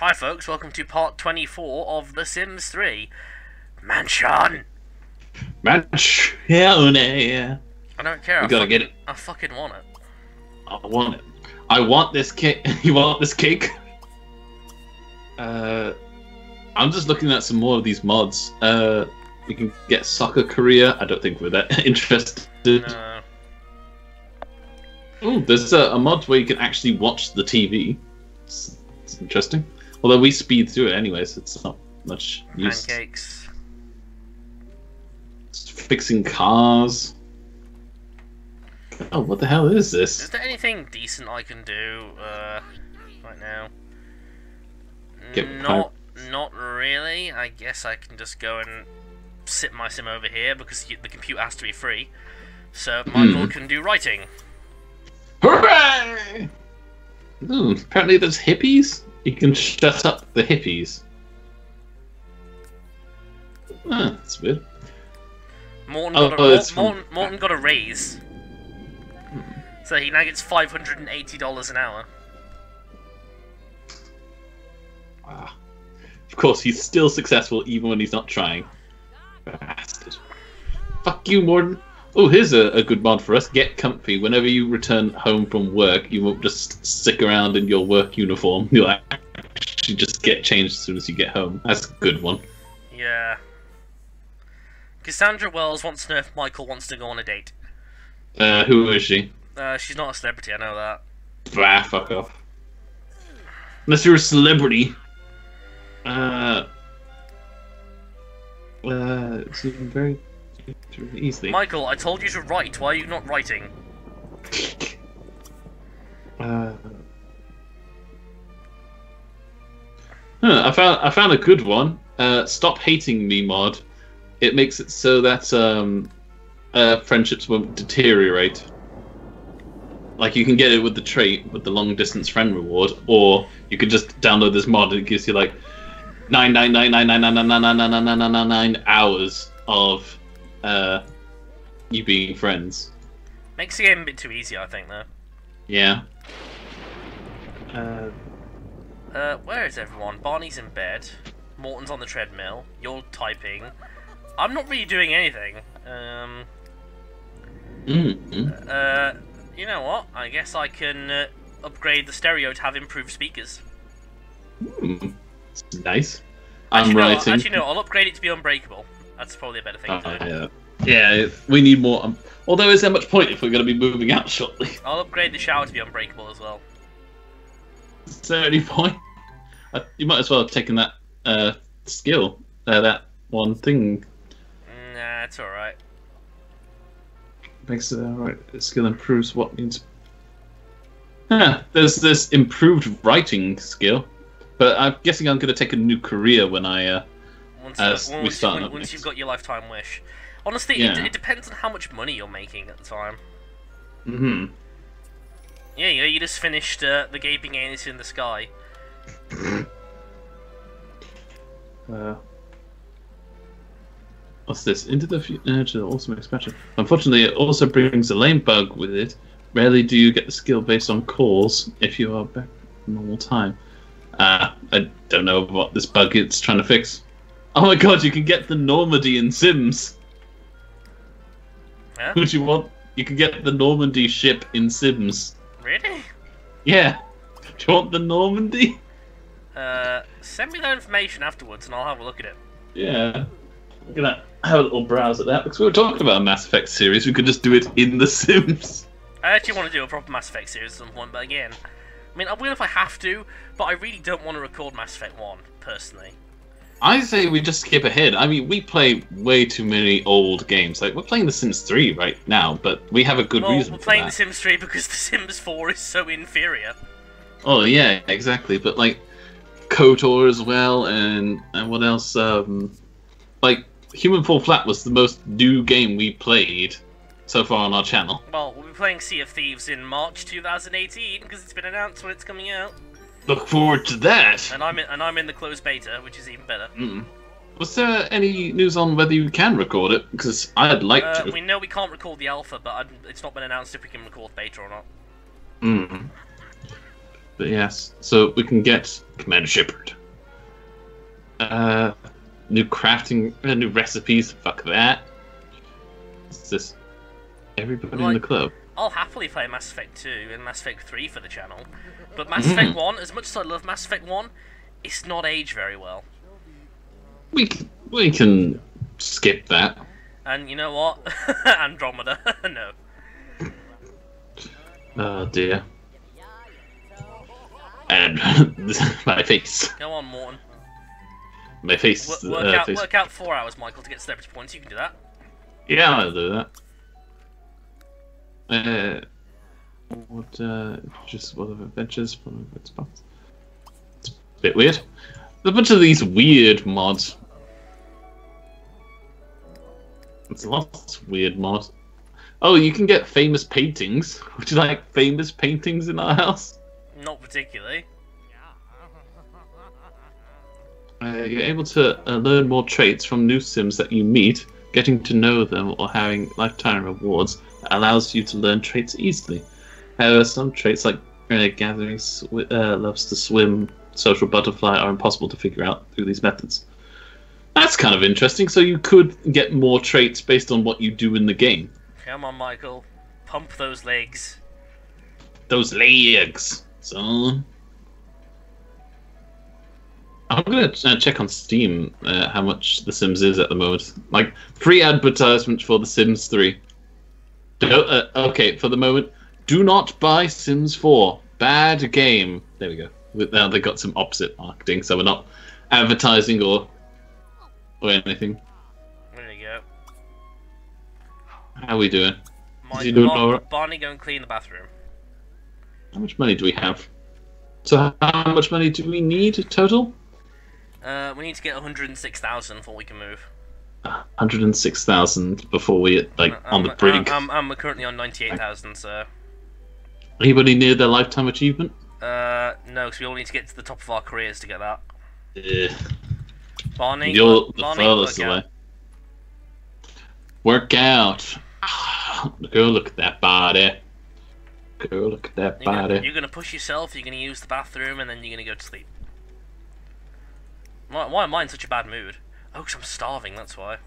Hi, folks. Welcome to part 24 of The Sims 3 Mansion. Manchone. I don't care. We I gotta fucking, get it. I fucking want it. I want it. I want this cake. you want this cake? Uh, I'm just looking at some more of these mods. Uh, you can get soccer career. I don't think we're that interested. No. Oh, there's a, a mod where you can actually watch the TV. It's, it's interesting. Although we speed through it anyways, it's not much use. Pancakes. It's fixing cars. Oh, what the hell is this? Is there anything decent I can do uh, right now? Get not, not really. I guess I can just go and sit my sim over here because the computer has to be free. So Michael Hmm. can do writing. Hooray! Ooh, apparently there's hippies. You can shut up the hippies. Ah, that's weird. Morton Oh, got, oh, a, it's Morton, Morton, Morton got a raise. So he now gets five hundred and eighty dollars an hour. Ah. Of course, he's still successful even when he's not trying. Bastard. Fuck you, Morton. Oh, here's a, a good mod for us. Get comfy. Whenever you return home from work, you won't just stick around in your work uniform. You'll actually just get changed as soon as you get home. That's a good one. Yeah. Cassandra Wells wants to know if Michael wants to go on a date. Uh, who is she? Uh, she's not a celebrity, I know that. Bah, fuck off. Unless you're a celebrity. Uh. Uh, it's even very, very easily. Michael, I told you to write. Why are you not writing? Uh. Huh, I found I found a good one. Uh, stop hating me mod. It makes it so that um, uh, friendships won't deteriorate. Like you can get it with the trait with the long distance friend reward, or you can just download this mod and it gives you like nine nine nine nine nine nine nine nine nine nine nine nine nine nine hours of uh, you being friends. Makes the game a bit too easy, I think, though. Yeah. Uh, Uh, where is everyone? Barney's in bed. Morton's on the treadmill. You're typing. I'm not really doing anything. Um, mm, uh, you know what? I guess I can uh, upgrade the stereo to have improved speakers. mm. Nice. Actually, I'm no, writing. actually, no. I'll upgrade it to be unbreakable. That's probably a better thing to do. yeah. Yeah, we need more. Um, although, is there much point if we're going to be moving out shortly? I'll upgrade the shower to be unbreakable as well. Is there any point? Uh, you might as well have taken that uh, skill, uh, that one thing. Nah, it's alright. Makes it alright. Skill improves what means. Yeah, there's this improved writing skill, but I'm guessing I'm going to take a new career when I. Uh, Once, we once, start when, once you've got your lifetime wish. Honestly, it, Yeah. it depends on how much money you're making at the time. hmm Yeah, you, you just finished uh, The Gaping Anus in the Sky. Uh, what's this? Into the future also expansion. Unfortunately, it also brings a lame bug with it. Rarely do you get the skill based on calls if you are back normal time. Uh, I don't know what this bug is trying to fix. Oh my god, you can get the Normandy in Sims. Huh? Would you want? You can get the Normandy ship in Sims. Yeah. Do you want the Normandy? Uh, send me that information afterwards and I'll have a look at it. Yeah. I'm gonna have a little browse at that because we were talking about a Mass Effect series. We could just do it in The Sims. I actually want to do a proper Mass Effect series at some point, but again, I mean, I will if I have to, but I really don't want to record Mass Effect 1, personally. I say we just skip ahead. I mean, we play way too many old games. Like we're playing The Sims 3 right now, but we have a good well, reason we're playing. The Sims 3 because The Sims 4 is so inferior. Oh yeah, exactly. But like KOTOR as well, and and what else? Um, like Human Fall Flat was the most new game we played so far on our channel. Well, we'll be playing Sea of Thieves in March 2018 because it's been announced when it's coming out, Look forward to that. and I'm in, and I'm in the closed beta, which is even better. Mm. Was there any news on whether you can record it? Because I'd like Uh, to. we know we can't record the alpha, but i it's not been announced if we can record beta or not. Mm. But yes, so we can get Commander Shepard. Uh, new crafting, uh, new recipes. Fuck that. It's just everybody in the club. I'll happily play Mass Effect 2 and Mass Effect 3 for the channel, but Mass. Effect 1, as much as I love Mass Effect 1, it's not aged very well. We can, we can skip that. And you know what? Andromeda, no. Oh dear. And my face, Go on, Morton. my face, Wo- work, uh, out, face. work out four hours, Michael, to get celebrity points. You can do that. Yeah, I'll do that. Uh, what, uh, just what of adventures from good spots. It's a bit weird. There's a bunch of these weird mods. It's lots of weird mods. Oh, you can get famous paintings. Would you like famous paintings in our house? Not particularly. Uh, you're able to uh, learn more traits from new sims that you meet. Getting to know them or having lifetime rewards allows you to learn traits easily. However, some traits like uh, gathering sw- uh, loves to swim, social butterfly are impossible to figure out through these methods. That's kind of interesting. So you could get more traits based on what you do in the game. Come on, Michael. Pump those legs. Those legs, So I'm gonna uh, check on Steam uh, how much The Sims is at the moment. Like free advertisement for The Sims 3. Uh, okay, for the moment, do not buy Sims 4. Bad game. There we go. Now they got some opposite marketing, so we're not advertising or or anything. There you go. How are we doing? Mike, you doing? Barney, go and clean the bathroom. How much money do we have? So how much money do we need total? Uh, we need to get 106,000 before we can move. 106,000 before we like Uh, on the brink. um, um, we're currently on 98,000, so. Anybody near their lifetime achievement? Uh, no, because we all need to get to the top of our careers to get that. Yeah. Barney, You're uh, the Barney, furthest work away. Work out. Go look at that body. Go look at that You're gonna, body. you're gonna push yourself, you're gonna use the bathroom, and then you're gonna go to sleep. Why, why am I in such a bad mood? Oh, 'cause I'm starving, that's why.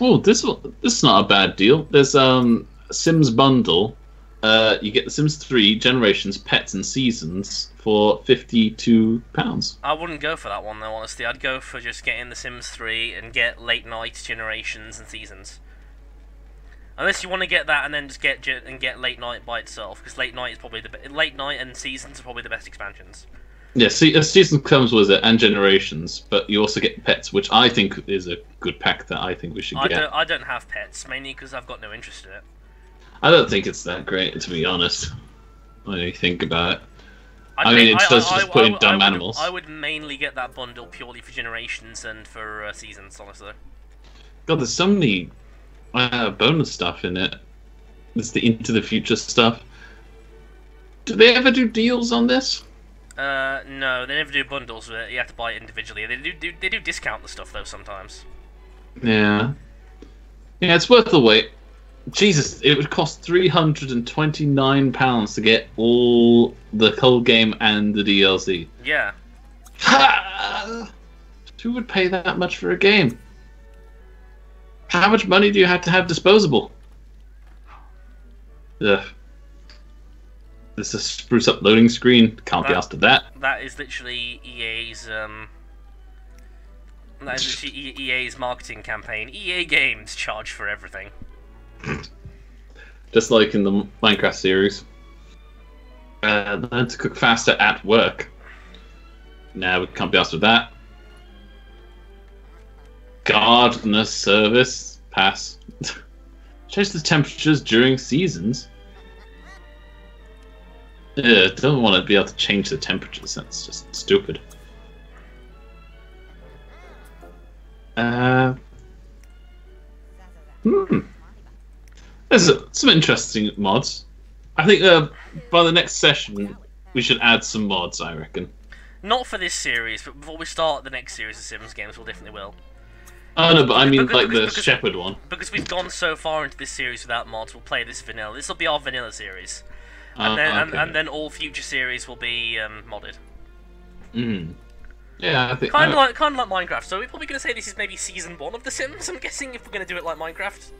Oh, this this is not a bad deal. There's um a Sims bundle. Uh, you get the Sims 3 Generations, Pets, and Seasons for fifty-two pounds. I wouldn't go for that one though, honestly. I'd go for just getting The Sims 3 and get late night generations and seasons. Unless you want to get that and then just get and get late night by itself, because late night is probably the late night and seasons are probably the best expansions. Yeah, see, a season comes with it and Generations, but you also get Pets, which I think is a good pack that I think we should I get. don't I don't have pets mainly because I've got no interest in it. I don't think it's that great, to be honest. When you think about it. I'd I mean, ma- it's just- just putting dumb animals. I would mainly get that bundle purely for generations and for uh, seasons, honestly. God, there's so many uh, bonus stuff in it. There's the Into the Future stuff. Do they ever do deals on this? Uh, no, they never do bundles with it. You have to buy it individually. They do, do they do discount the stuff though sometimes. Yeah. Yeah, it's worth the wait. Jesus, it would cost three hundred and twenty-nine pounds to get all the whole game and the DLC. Yeah. Ha! Who would pay that much for a game? How much money do you have to have disposable? Ugh. This is a spruce up loading screen. Can't be asked to that. That is literally EA's um. That is literally EA's marketing campaign. EA Games charge for everything. Just like in the Minecraft series. Uh, learn to cook faster at work. Nah, we can't be asked with that. Gardener service. Pass. Change the temperatures during seasons. Yeah, don't want to be able to change the temperatures. That's just stupid. Uh, hmm. There's some interesting mods. I think uh, by the next session we should add some mods. I reckon. Not for this series, but before we start the next series of Sims games, we'll definitely will. Oh no, but I mean Because- like the because- because- Shepard one. Because we've gone so far into this series without mods, we'll play this vanilla. This will be our vanilla series. And Uh, then and, okay. and then all future series will be um, modded. Mm. Yeah, I think. Kind of like kind of like Minecraft. So we're probably going to say this is maybe season one of The Sims. I'm guessing if we're going to do it like Minecraft.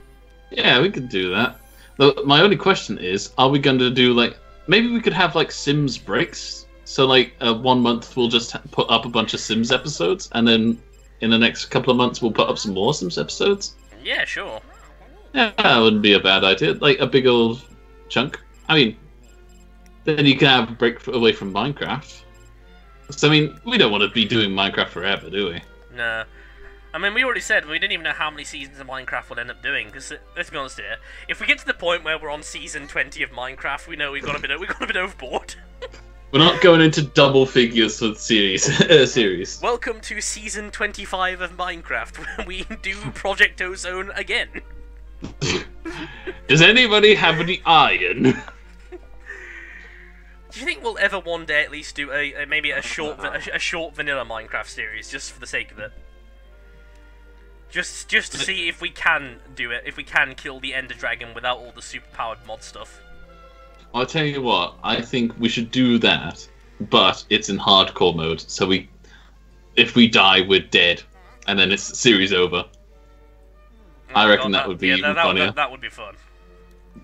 Yeah, we could do that. Though my only question is, are we going to do like maybe we could have like Sims breaks? So like uh, one month we'll just put up a bunch of Sims episodes, and then in the next couple of months we'll put up some more Sims episodes. Yeah, sure. Yeah, that wouldn't be a bad idea. Like a big old chunk. I mean, then you can have a break away from Minecraft. So I mean, we don't want to be doing Minecraft forever, do we? No. I mean, we already said we didn't even know how many seasons of Minecraft we'll end up doing. Because let's be honest here, if we get to the point where we're on season 20 of Minecraft, we know we've got a bit, we've got a bit overboard. We're not going into double figures for the series. uh, series. Welcome to season 25 of Minecraft, where we do Project Ozone again. Does anybody have any iron? Do you think we'll ever one day at least do a, a maybe a short a, a short vanilla Minecraft series just for the sake of it? Just just to see if we can do it, if we can kill the Ender Dragon without all the superpowered mod stuff. I'll tell you what. I think we should do that, but it's in hardcore mode. So we, if we die, we're dead, and then it's series over. I Oh, reckon God, that would be yeah, even that, funnier. That, that would be fun.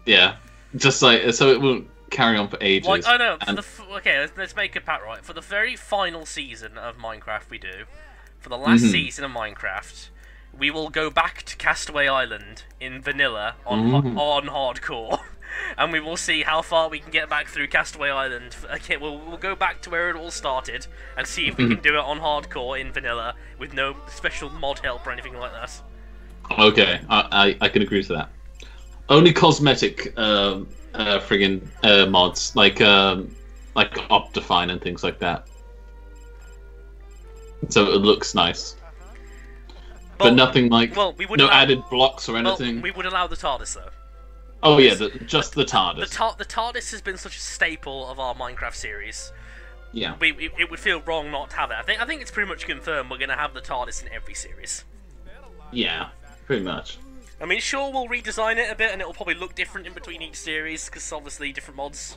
Yeah, just like so it won't carry on for ages. Like I know. And- the f- okay, let's, let's make a pat right. For the very final season of Minecraft, we do. For the last Mhm. season of Minecraft, we will go back to Castaway Island in vanilla on ho- on hardcore, and we will see how far we can get back through Castaway Island. Okay, we'll we'll go back to where it all started and see if we Mm-hmm. can do it on hardcore in vanilla with no special mod help or anything like that. Okay, I, I I can agree to that. Only cosmetic um, uh, friggin' uh, mods like um, like Optifine and things like that. So it looks nice, but Well- nothing like Well, we would no allow, added blocks or well, anything. we would allow the TARDIS though. Oh yeah, the, just the The, TARDIS. tar- the TARDIS has been such a staple of our Minecraft series. yeah. we, it, it would feel wrong not to have it. I think I think it's pretty much confirmed we're going to have the TARDIS in every series. Yeah, pretty much. I mean, sure, we'll redesign it a bit, and it'll probably look different in between each series because obviously different mods.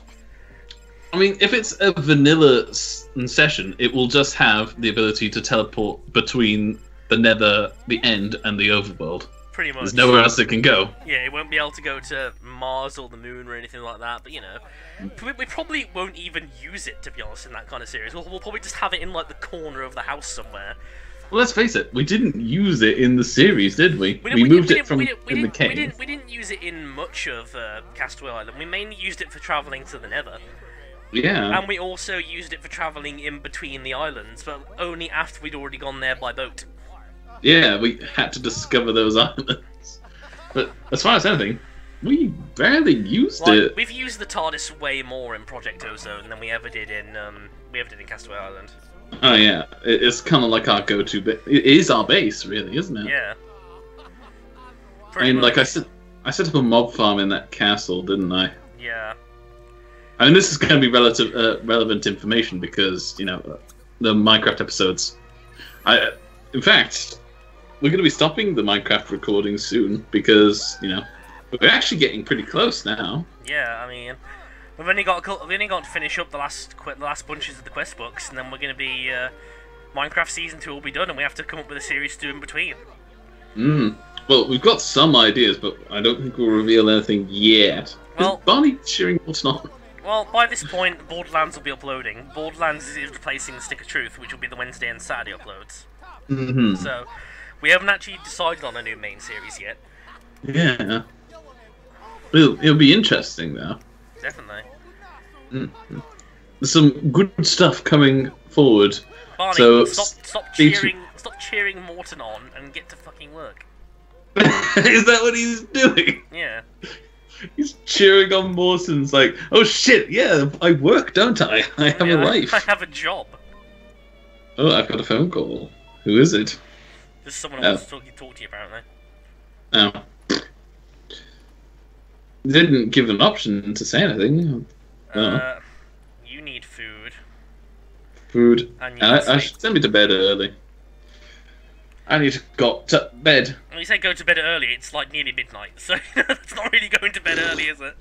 I mean, if it's a vanilla s- session, it will just have the ability to teleport between the Nether, the End, and the Overworld. Pretty much. There's nowhere else it can go. Yeah, it won't be able to go to Mars or the Moon or anything like that. But you know, we, we probably won't even use it to be honest in that kind of series. We'll, we'll probably just have it in like the corner of the house somewhere. Well, let's face it, we didn't use it in the series, did we? We, We, didn't- moved we it from we didn't- we in the cave. We didn't, we didn't use it in much of uh, Castaway Island. We mainly used it for traveling to the Nether. Yeah. And we also used it for travelling in between the islands, but only after we'd already gone there by boat. Yeah, we had to discover those islands. But as far as anything, we barely used Like, it. we've used the TARDIS way more in Project Ozone than we ever did in um, we ever did in Castaway Island. Oh yeah, it's kind of like our go-to. Ba- it is our base, really, isn't it? Yeah. I Pretty mean, like I said, I set up a mob farm in that castle, didn't I? Yeah. I mean, this is going to be relative, uh, relevant information because you know the Minecraft episodes. I, in fact, we're going to be stopping the Minecraft recording soon because you know we're actually getting pretty close now. Yeah. I mean, we've only got we've only got to finish up the last the last bunches of the quest books, and then we're going to be uh, Minecraft season two will be done, and we have to come up with a series to do in between. Mm. Well, we've got some ideas, but I don't think we'll reveal anything yet. Well- is Barney cheering what's not? Well, by this point, Borderlands will be uploading. Borderlands is replacing the Stick of Truth, which will be the Wednesday and Saturday uploads. hmm So, we haven't actually decided on a new main series yet. Yeah. It'll, it'll be interesting though. Definitely. There's some good stuff coming forward. Barney, So, stop, stop cheering, stop cheering Morton on and get to fucking work. is that what he's doing? Yeah. He's cheering on Mawson's like, oh shit, yeah, I work, don't I? I have Yeah, a I- life. I have a job. Oh, I've got a phone call. Who is it? There's someone who Oh. wants to talk, talk to you, apparently. Oh. Didn't give an option to say anything. Oh. Uh, you need food. Food. And I, I should send me to bed early. I need to go to bed. When you say go to bed early, it's like nearly midnight, so it's not really going to bed early, is it?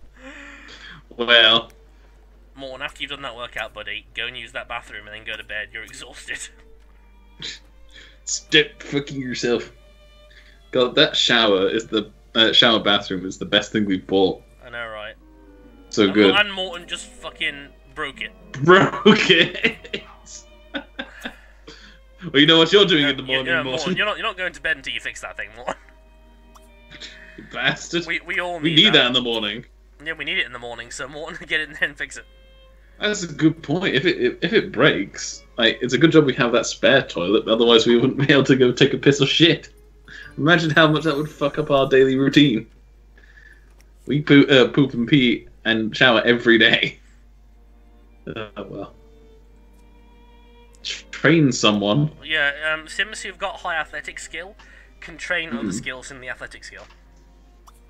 Well, Morton, after you've done that workout, buddy, go and use that bathroom and then go to bed. You're exhausted. Stop fucking yourself. God, that shower is the uh, shower bathroom is the best thing we've bought. I know, right? So And- good. And Morton just fucking broke it. Broke it. well, you know what you're doing in the morning, you know, Morton. you're not you're not going to bed until you fix that thing, Morton. You bastard. We, We we all need, need that in the morning. Yeah, we need it in the morning, so Morton get it and then fix it. That's a good point. If it if it breaks, like it's a good job we have that spare toilet. Otherwise, we wouldn't be able to go take a piss or shit. Imagine how much that would fuck up our daily routine. We poop, uh, poop and pee and shower every day. Uh, well, train someone. Yeah, um, Sims who've got high athletic skill can train other Mhm. skills in the athletic skill.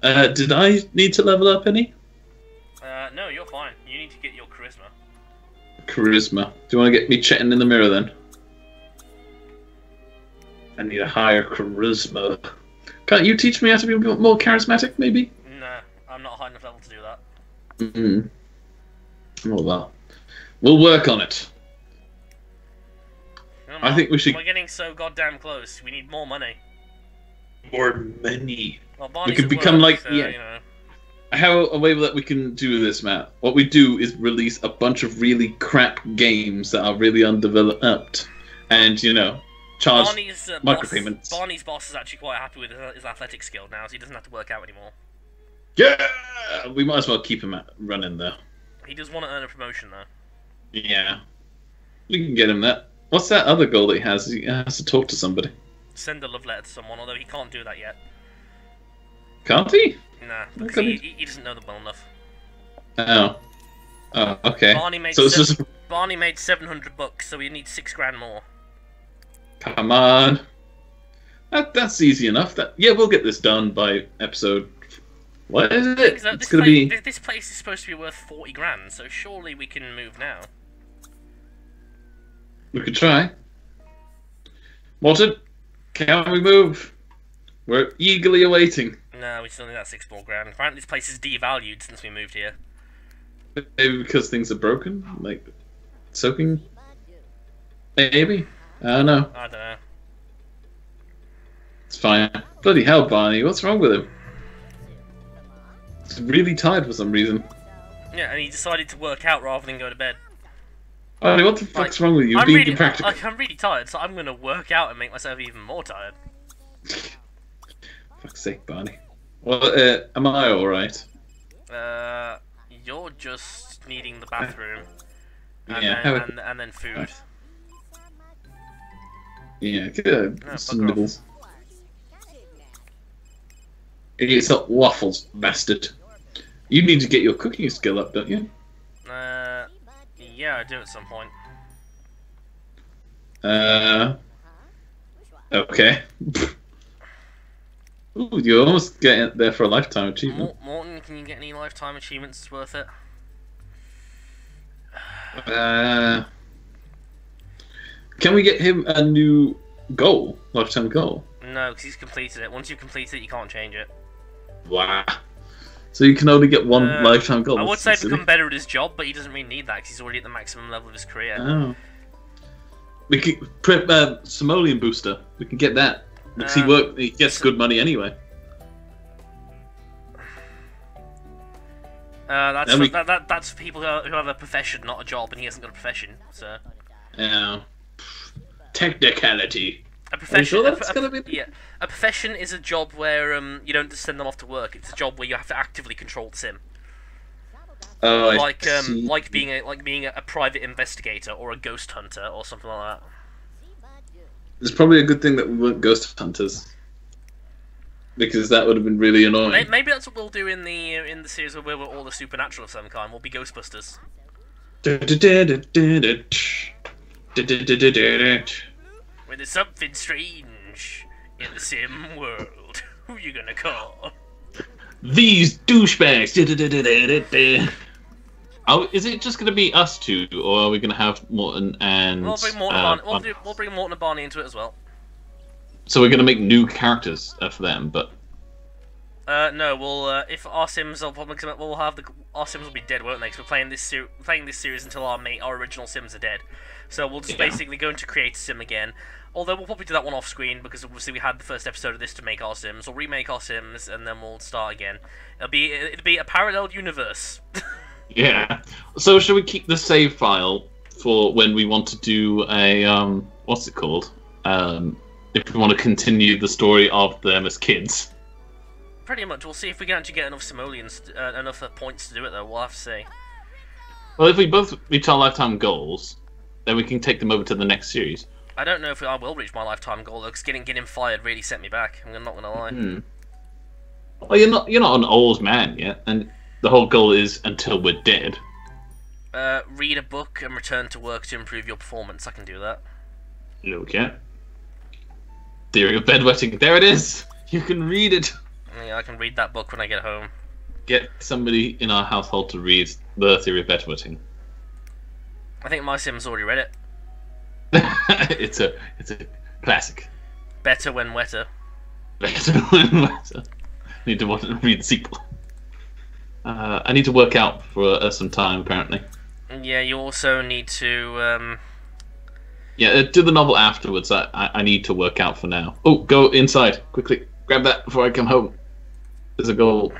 Uh, did I need to level up any Uh, no, you're fine. You need to get your charisma. charisma? Do you want to get me chatting in the mirror then? I need a higher charisma. Can't you teach me how to be more charismatic, maybe? Nah, I'm not high enough level to do that. Mm. Oh well, we'll work on it. No, I think we should- We're getting so goddamn close. We need more money. More money. Well, Barney's could become work, like- so, yeah. You know. I have a way that we can do this, Matt. What we do is release a bunch of really crap games that are really undeveloped, and you know, charge. Barney's uh, boss. Barney's boss is actually quite happy with his, his athletic skill now, so he doesn't have to work out anymore. Yeah, we might as well keep him running though. He does want to earn a promotion though. Yeah, we can get him that. What's that other goal that he has? He has to talk to somebody, Send a love letter to someone, although he can't do that yet. can't he? Nah, because he, he, he doesn't know them well enough. Oh, oh, okay. Barney made So seven, just Barney made seven hundred bucks, so he needs six grand more. Come on. That, that's easy enough. That yeah, we'll get this done by episode. What is it? It's this, gonna place, be. this place is supposed to be worth forty grand, so surely we can move now. We could try. Morton, can we move? We're eagerly awaiting. No, we still need that six more grand. Apparently, this place is devalued since we moved here. Maybe because things are broken, like soaking. Maybe. I don't know. I don't know. It's fine. Bloody hell, Barney! What's wrong with him? Really tired for some reason. Yeah, and he decided to work out rather than go to bed. Barney, what the fuck's wrong with you? I'm Being really, practical. like, I'm really tired, so I'm gonna work out and make myself even more tired. Fuck's sake, Barney. Well, uh, am I alright? Uh, you're just needing the bathroom, and, Yeah, then, and, and then food. Yeah, good. No, some nibbles. It's up waffles, bastard. You need to get your cooking skill up, don't you? Uh, yeah, I do at some point. Uh, okay. Ooh, you're almost getting there for a lifetime achievement. Mor- Morton, can you get any lifetime achievements worth it? Uh, can we get him a new goal, lifetime goal? No, because he's completed it. Once you've completed it, you can't change it. Wow. So you can only get one Uh, lifetime goal. I would say become better at his job, but he doesn't really need that because he's already at the maximum level of his career. Oh. We can prep uh, Simoleon booster. We can get that because he Uh, work. He gets good money anyway. Uh, that's for, we- that, that, that's for people who, are, who have a profession, not a job, and he hasn't got a profession. So Yeah. Technicality. A profession. sure that's gonna be- Yeah, a profession is a job where um you don't just send them off to work. It's a job where you have to actively control the sim, Oh, I like um see. like being a like being a, a private investigator or a ghost hunter or something like that. It's probably a good thing that we weren't ghost hunters. Because that would have been really annoying. Maybe that's what we'll do in the uh, in the series where we're all the supernatural of some kind. We'll be Ghostbusters. When there's something strange in the sim world, who are you gonna call? These douchebags. Oh, is it just going to be us two, or are we going to have Morton and? We'll bring Morton, uh, Barney, we'll, do, we'll bring Morton and Barney into it as well. So we're going to make new characters uh, for them, but Uh, no, we'll uh, if our Sims probably we'll have the our Sims will be dead, won't they? Because we're playing this ser- playing this series until our mate our original Sims are dead. So we'll just Yeah. basically go into create a Sim again. Although we'll probably do that one off screen because obviously we had the first episode of this to make our Sims. We'll remake our Sims and then we'll start again. It'll be it'll be a parallel universe. Yeah. So should we keep the save file for when we want to do a um what's it called? Um if we want to continue the story of them as kids. Pretty much. We'll see if we can actually get enough simoleons, uh, enough uh, points to do it though. We'll have to see. Well, if we both reach our lifetime goals, then we can take them over to the next series. I don't know if I will reach my lifetime goal though, because getting getting fired really set me back. I'm not gonna lie. Hmm. Well, you're not you're not an old man yet, and the whole goal is until we're dead. Uh, read a book and return to work to improve your performance. I can do that. Okay. Theory of bedwetting. There it is. You can read it. Yeah, I can read that book when I get home. Get somebody in our household to read the theory of bedwetting. I think my Sim's already read it. it's a it's a classic. Better when wetter. Better than better. Need to watch, read the sequel. Uh, I need to work out for uh, some time apparently. Yeah, you also need to. Um, Yeah, uh, do the novel afterwards. I, I I need to work out for now. Oh, go inside quickly. Grab that before I come home. There's a goal.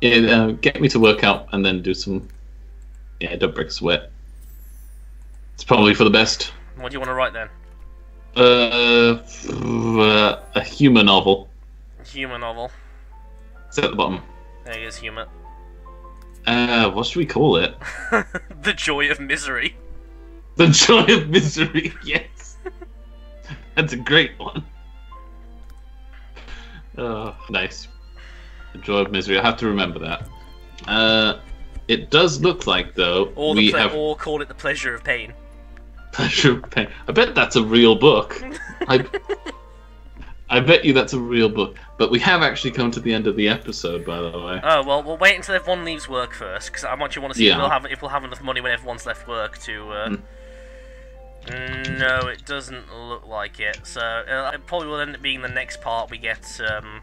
Yeah, uh, get me to work out and then do some. Yeah, don't break a sweat. It's probably for the best. what do you want to write then? Uh, uh, a humor novel. Humour novel. It's at the bottom. There is humour. Uh, what should we call it? the joy of misery. The Joy of Misery. Yes, that's a great one. Oh, nice. The Joy of Misery. I have to remember that. Uh, it does look like though Or we have or call it the pleasure of pain. Pleasure of pain. I bet that's a real book. I, I bet you that's a real book. But we have actually come to the end of the episode, by the way. Oh well, we'll wait until everyone leaves work first, because I actually want to see Yeah. if we'll have if we'll have enough money when everyone's left work to. Uh... Mm. No, it doesn't look like it. So uh, it probably will end up being the next part we get. Um,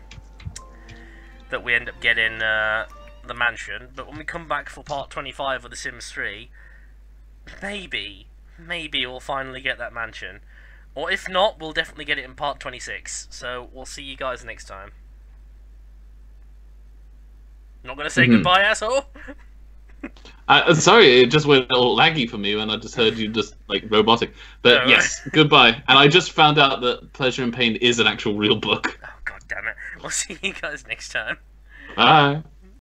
that we end up getting uh, the mansion. But when we come back for part twenty-five of The Sims Three, maybe, maybe we'll finally get that mansion. Or if not, we'll definitely get it in part 26. So we'll see you guys next time. Not gonna say Mhm. goodbye, asshole. I, I'm sorry, it just went all laggy for me when I just heard you just like robotic. But Oh, yes, goodbye. And I just found out that Pleasure and Pain is an actual real book. Oh god damn it. We'll see you guys next time. Bye.